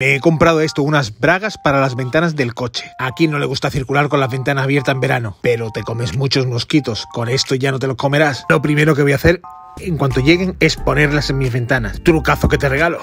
Me he comprado esto, unas bragas para las ventanas del coche. Aquí no le gusta circular con las ventanas abiertas en verano, pero te comes muchos mosquitos. Con esto ya no te lo comerás. Lo primero que voy a hacer en cuanto lleguen es ponerlas en mis ventanas. Trucazo que te regalo.